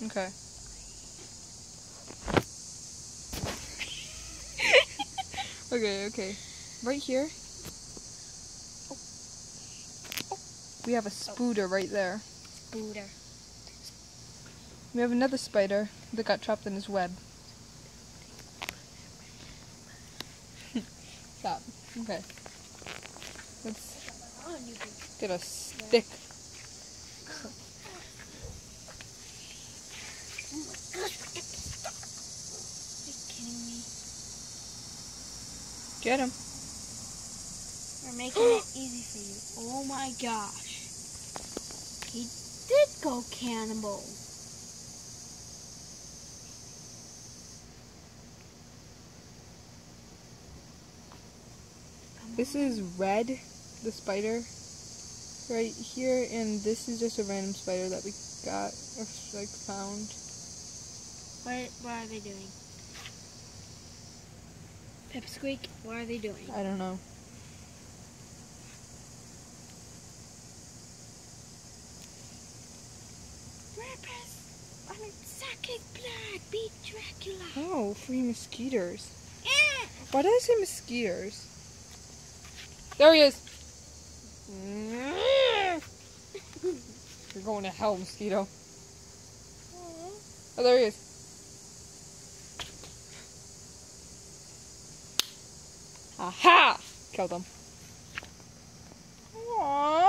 Okay. okay, okay. Right here. Oh. Oh. We have a spooder right there. Booter. We have another spider that got trapped in his web. Stop. Okay. Let's get a stick. Are you kidding me? Get him. We're making it easy for you. Oh my gosh. He did go cannibal. This is Red, the spider, right here, and this is just a random spider that we got or like found. What, what are they doing? Pipsqueak, what are they doing? I don't know. Rapus, I'm sucking blood. Beat Dracula. Oh, free mosquitoes. Eh. Why did I say mosquitoes? There he is. You're going to hell, mosquito. Oh, there he is. Aha! Killed him. Aww.